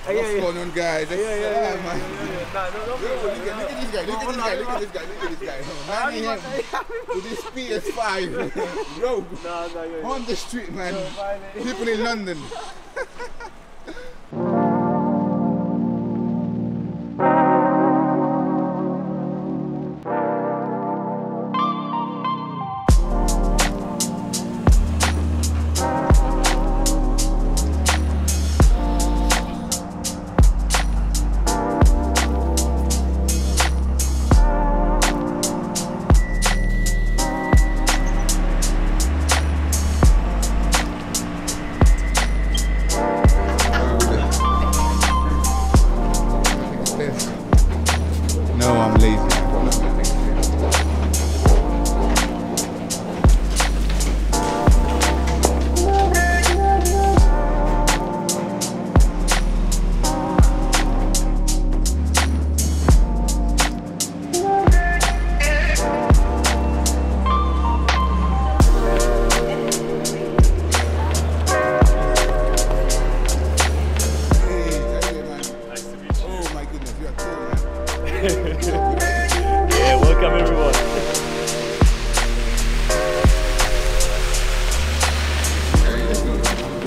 What's yeah, yeah. going on, guys? Yeah, yeah, yeah, yeah, man. Nah, no, no, Yo, look, at, look at this guy, look at this guy, look at this guy, look at this guy. Man, him with his PS5. Bro, No, no, yeah, yeah. on the street, man. finally. People in London.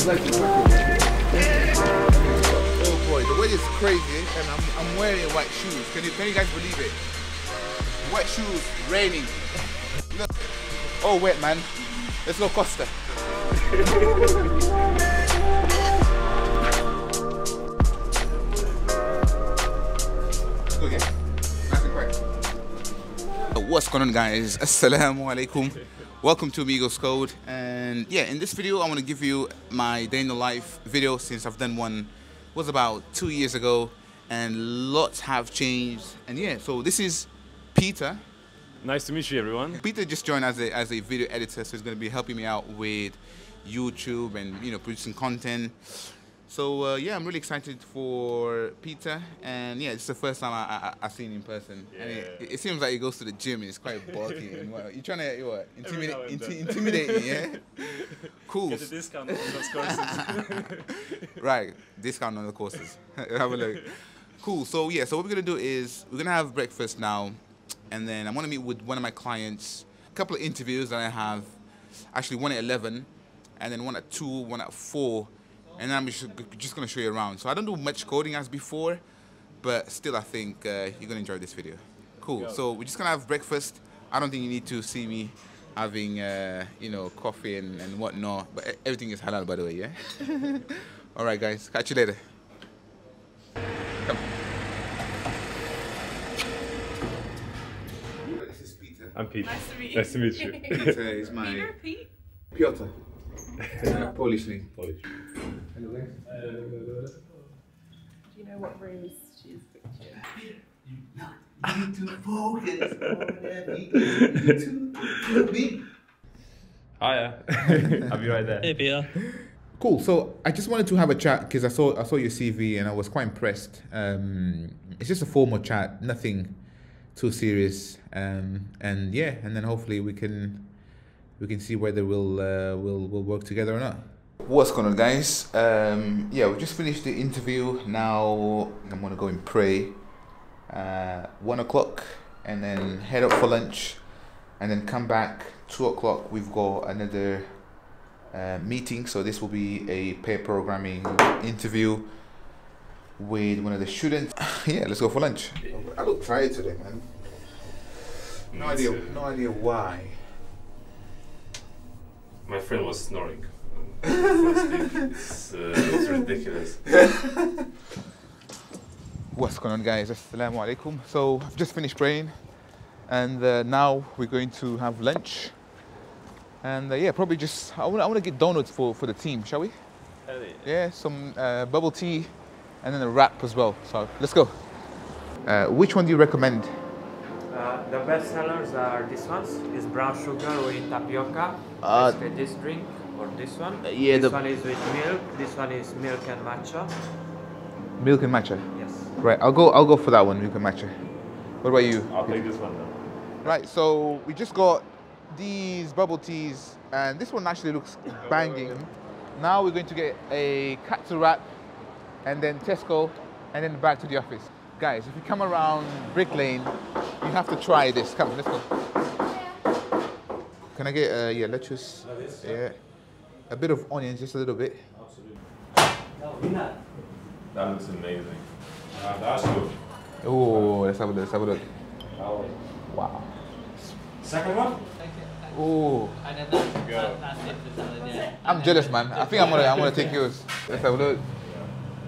Oh boy, the weather is crazy, and I'm, I'm wearing white shoes. Can you can you guys believe it? White shoes, raining. Look, oh wet man. Let's go Costa. What's going on guys? Assalamu alaikum. Welcome to Amigos Code and yeah in this video I want to give you my day in the life video since I've done one was about two years ago and lots have changed and yeah so this is Peter Nice to meet you everyone. Peter just joined as a, as a video editor, so he's going to be helping me out with YouTube and you know producing content. So uh, yeah, I'm really excited for Peter, and yeah, it's the first time I, I, I've seen him in person. And it, Yeah. it seems like he goes to the gym and it's quite bulky. and what, you trying to you what, intimidate, inti- intimidate me? Yeah, cool. Get a discount on those courses. Right, discount on the courses. have a look. Cool. So yeah, so what we're gonna do is we're gonna have breakfast now, and then I'm gonna meet with one of my clients. A couple of interviews that I have, actually one at eleven, and then one at two, one at four, and then I'm just, just gonna show you around. So I don't do much coding as before, but still I think uh, you're gonna enjoy this video. Cool. So we're just gonna have breakfast. I don't think you need to see me having uh, you know coffee and, and whatnot, but everything is halal by the way, yeah. All right, guys. Catch you later. Come. This is Peter. I'm Pete. Nice to meet you. Nice to meet you. Peter is my Peter, Pete. Piotr. Uh, Polish name. Polish. Do you know what rooms she's booked you in? Need to focus on everything me. Hiya. I'll be right there. Hey, Peter. Cool. So I just wanted to have a chat because I saw I saw your CV and I was quite impressed. Um, it's just a formal chat, nothing too serious. Um, and yeah, and then hopefully we can we can see whether we'll uh, we'll we'll work together or not. What's going on, guys? Um, yeah, we just finished the interview. Now I'm gonna go and pray. Uh, one o'clock, and then head up for lunch, and then come back. Two o'clock. We've got another uh, meeting. So this will be a pair programming interview with one of the students. yeah, let's go for lunch. I look tired today, man. No Me idea. too. No idea why. My friend was snoring. It's, uh, it's ridiculous. What's going on, guys? Assalamu alaikum. So I've just finished praying, and uh, now we're going to have lunch. And uh, yeah, probably just I want I want to get donuts for for the team, shall we? Yeah, some uh, bubble tea, and then a wrap as well. So let's go. Uh, which one do you recommend? Uh, the best sellers are this ones is brown sugar with tapioca. Uh, Basically this drink or this one. Uh, yeah, this the- one is with milk. This one is milk and matcha. Milk and matcha. Yes. Right, I'll go. I'll go for that one. Milk and matcha. What about you? I'll take this one then. Right, so we just got these bubble teas, and this one actually looks banging. Now we're going to get a katsu wrap and then Tesco, and then back to the office. Guys, if you come around Brick Lane, you have to try this. Come, let's go. Can I get uh, yeah lettuce? Yeah, a bit of onions, just a little bit. Absolutely. That looks amazing. Uh, that's good. Oh, let's have a look. Let's have a look. Wow. Second one? Oh, And then that's, that, that's it for salad, yeah. I'm jealous, man. I think I'm gonna I'm gonna take yours. Let's have a look.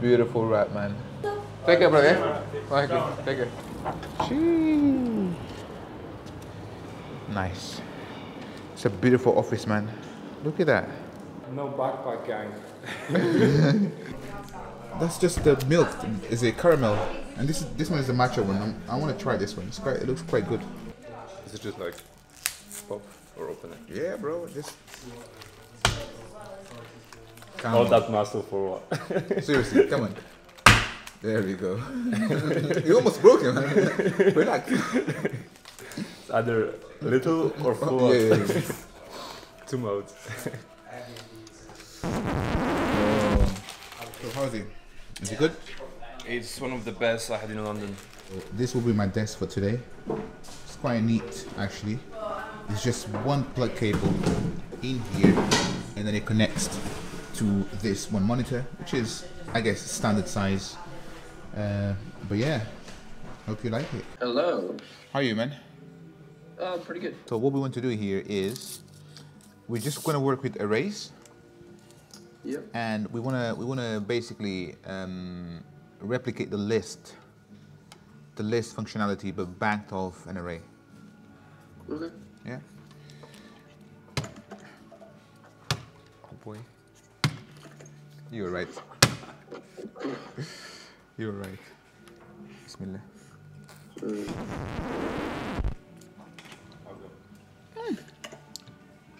Beautiful wrap, man. Take care, brother. Thank you. Take care. Sheesh. Nice. It's a beautiful office, man. Look at that. No backpack gang. That's just the milk. Is it caramel? And this is this one is the matcha one. I'm, I want to try this one. It's quite. It looks quite good. Is it just like pop or open it? Yeah, bro. Just. come All that muscle for what? Seriously, come on. There we go. you almost broke it, man. Relax. It's either little or full. Yeah, yeah, yeah. Two modes. So how's it? Is it good? It's one of the best I had in London. This will be my desk for today. It's quite neat, actually. It's just one plug cable in here, and then it connects to this one monitor, which is, I guess, standard size. Uh, but yeah, hope you like it. Hello. How are you, man? Uh, pretty good. So what we want to do here is we're just going to work with arrays, Yep. and we want to we want to basically um, replicate the list, the list functionality, but backed off an array. Okay. Yeah. Oh boy. You're right. You're right. Bismillah. Hmm.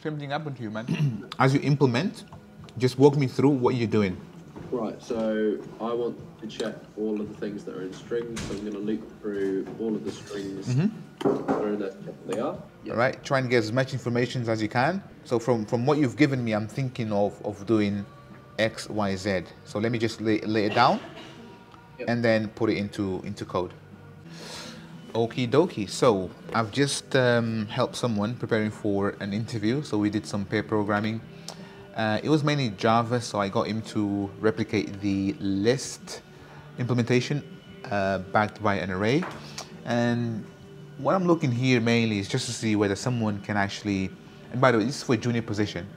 Same thing happened to you, man. As you implement, just walk me through what you're doing. Right, so I want to check all of the things that are in strings. So I'm going to loop through all of the strings that are in there, they are. All right. Try and get as much information as you can. So from from what you've given me, I'm thinking of of doing X, Y, Z. So let me just lay, lay it down, Yep. and then put it into into code. Okie dokie. So I've just um, helped someone preparing for an interview. So we did some pair programming. Uh, it was mainly Java, so I got him to replicate the list implementation uh, backed by an array. And what I'm looking here mainly is just to see whether someone can actually, and by the way, this is for junior position.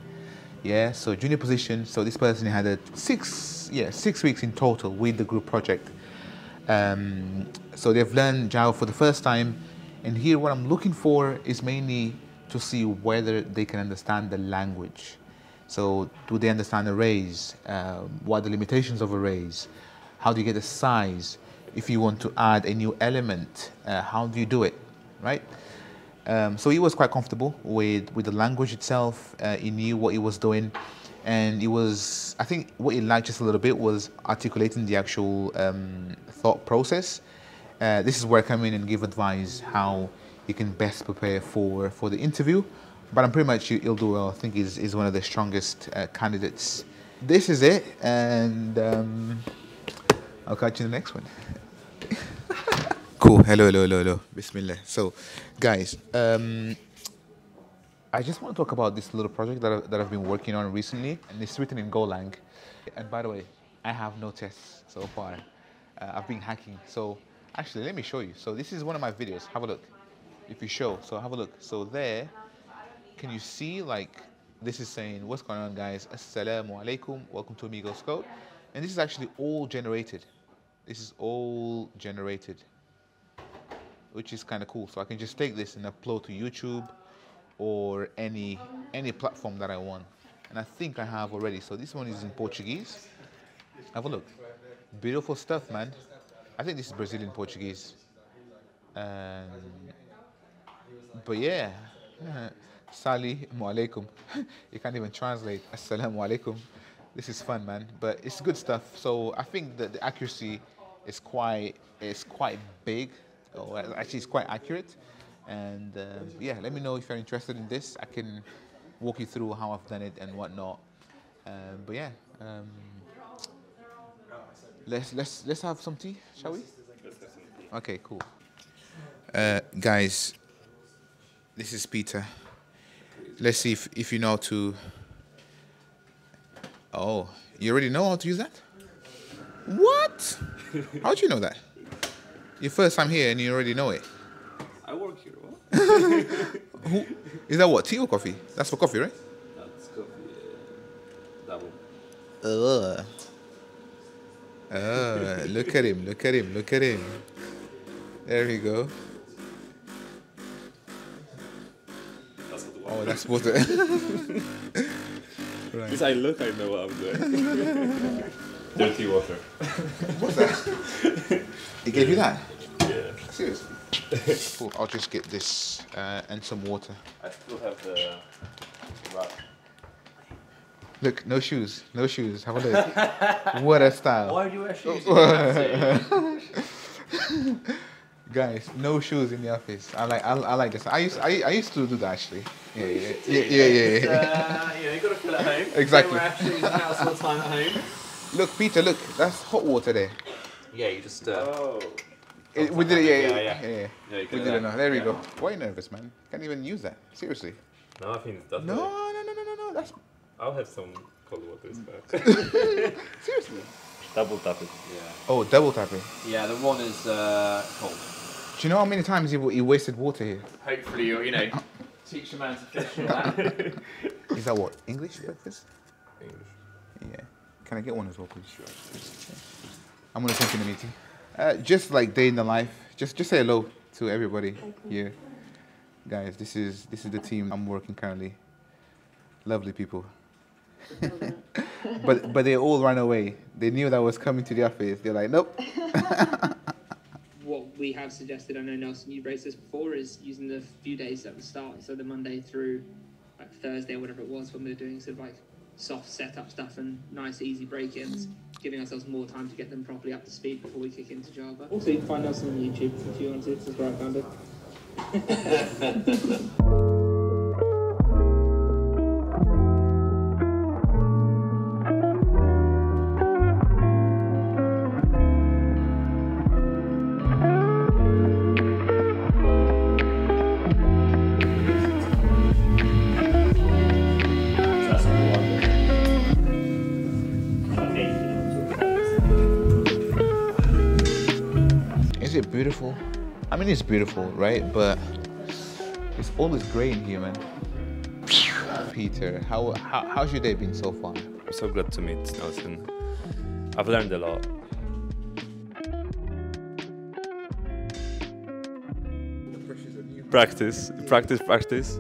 Yeah, so junior position. So this person had a six, yeah, six weeks in total with the group project. Um, so they've learned Java for the first time, and here what I'm looking for is mainly to see whether they can understand the language. So do they understand arrays? Um, what are the limitations of arrays? How do you get the size? If you want to add a new element, uh, how do you do it, right? Um, so he was quite comfortable with, with the language itself. Uh, he knew what he was doing, and he was. I think what he liked just a little bit was articulating the actual um, thought process. Uh, this is where I come in and give advice how you can best prepare for for the interview. But I'm pretty much he'll do well. I think he's, he's one of the strongest uh, candidates. This is it, and um, I'll catch you in the next one. Cool. Hello, hello, hello, hello. Bismillah. So, guys, um, I just want to talk about this little project that, I, that I've been working on recently, and it's written in Golang. And by the way, I have no tests so far. Uh, I've been hacking. So, actually, let me show you. So, this is one of my videos. Have a look. If you show, so have a look. So there, can you see like this is saying what's going on, guys? Assalamu alaikum. Welcome to Amigos Code. And this is actually all generated. This is all generated which is kind of cool. So I can just take this and upload to YouTube or any any platform that I want. And I think I have already. So this one is in Portuguese. Have a look. Beautiful stuff, man. I think this is Brazilian Portuguese. Um, but yeah, Sali alaikum. you can't even translate. Assalamu alaikum. This is fun, man. But it's good stuff. So I think that the accuracy is quite is quite big. Or actually, it's quite accurate. And um, yeah, let me know if you're interested in this. I can walk you through how I've done it and whatnot. Um, but yeah, um, let's let's let's have some tea, shall we? Okay, cool. Uh, guys, this is Peter. Let's see if if you know how to. Oh, you already know how to use that? What? How do you know that? Your first time here and you already know it. I work here. What? Who is that? What tea or coffee? That's for coffee, right? That's coffee. Uh, double. Ugh. Uh, look at him, look at him, look at him. There we go. That's what the Oh, one. that's supposed. Because I look, I know what I'm doing. Dirty water. What's that? he gave you that? Yeah. Seriously? cool. I'll just get this uh, and some water. I still have the wrap. Look, no shoes, no shoes. Have a look. what a style. Why do you wear shoes? Guys, no shoes in the office. I like, I, I like this. I used, I, I used to do that actually. Yeah, yeah, yeah, yeah, yeah. yeah. uh, you know, you got to feel at home. Exactly. Don't wear shoes and house all the time at home. Look, Peter, look, that's hot water there. Yeah, you just. Uh, Oh. Eh, we did it, yeah, yeah, Yeah, yeah. yeah. yeah, yeah. Yeah, We didn't know. There we yeah. go. Why are you nervous, man? Can't even use that. Seriously. No, I think it's that's No, no, no, no, no, no. That's I'll have some cold water instead. seriously. Double tap it. yeah. Oh, double tapping. Yeah, the one is uh, cold. Do you know how many times he, he wasted water here? Hopefully, you'll, you know, teach a man to fish and all that. Is that what? English breakfast? English. Yeah. Can I get one as well, please? Sure. I'm gonna continue the meeting. Uh, just like day in the life. Just just say hello to everybody here, guys. This is this is the team I'm working currently. Lovely people. but but they all ran away. They knew that I was coming to the office. They're like, nope. what we have suggested, I know Nelson, you've raised this before, is using the few days at the start, so the Monday through like Thursday or whatever it was when we were doing sort of like soft setup stuff and nice easy break-ins, giving ourselves more time to get them properly up to speed before we kick into Java. Also, you can find us on YouTube if you want to. This is where beautiful? I mean, it's beautiful, right? But it's always grey in here, man. Peter, how, how how's your day been so far? I'm so glad to meet Nelson. I've learned a lot. Practice, practice, practice.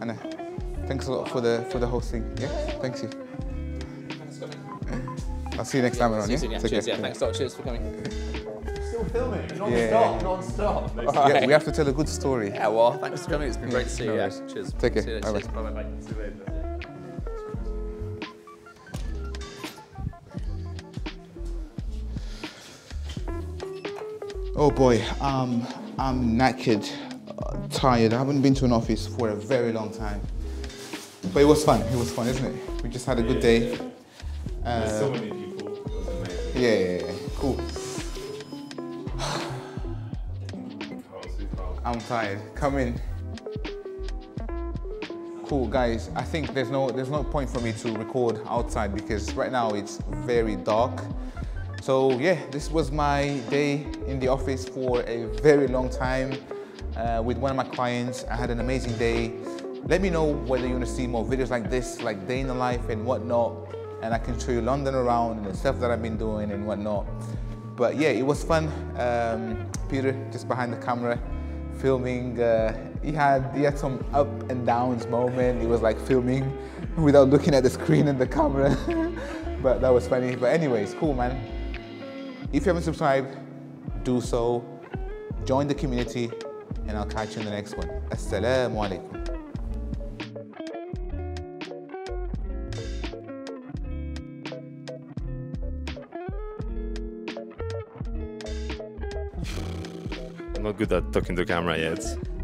Anna, thanks a lot for the for the hosting. Yeah, thanks you. I'll see you next time around. See you Yeah, soon, yeah. Take Cheers, care. yeah. Thanks a lot. Cheers for coming. Still filming. Non-stop. Yeah. Non-stop. Yeah, we have to tell a good story. Yeah, well, thanks for coming. It's been great to see No you. Yeah. Cheers. Take care. See you later. Bye-bye. Cheers. Bye-bye. Oh boy, um, I'm knackered, uh, tired. I haven't been to an office for a very long time. But it was fun. It was fun, isn't it? We just had a good day. Uh, so many yeah, yeah. Cool. I'm tired. Come in. Cool, guys. I think there's no there's no point for me to record outside because right now it's very dark. So yeah, this was my day in the office for a very long time uh, with one of my clients. I had an amazing day. Let me know whether you want to see more videos like this, like day in the life and whatnot, and I can show you London around and the stuff that I've been doing and whatnot. But yeah, it was fun. Um, Peter just behind the camera, filming. Uh, he had he had some up and downs moment. It was like filming without looking at the screen and the camera. but that was funny. But anyways, cool man. If you haven't subscribed, do so. Join the community, and I'll catch you in the next one. Assalamu alaikum. Good at talking to camera yet.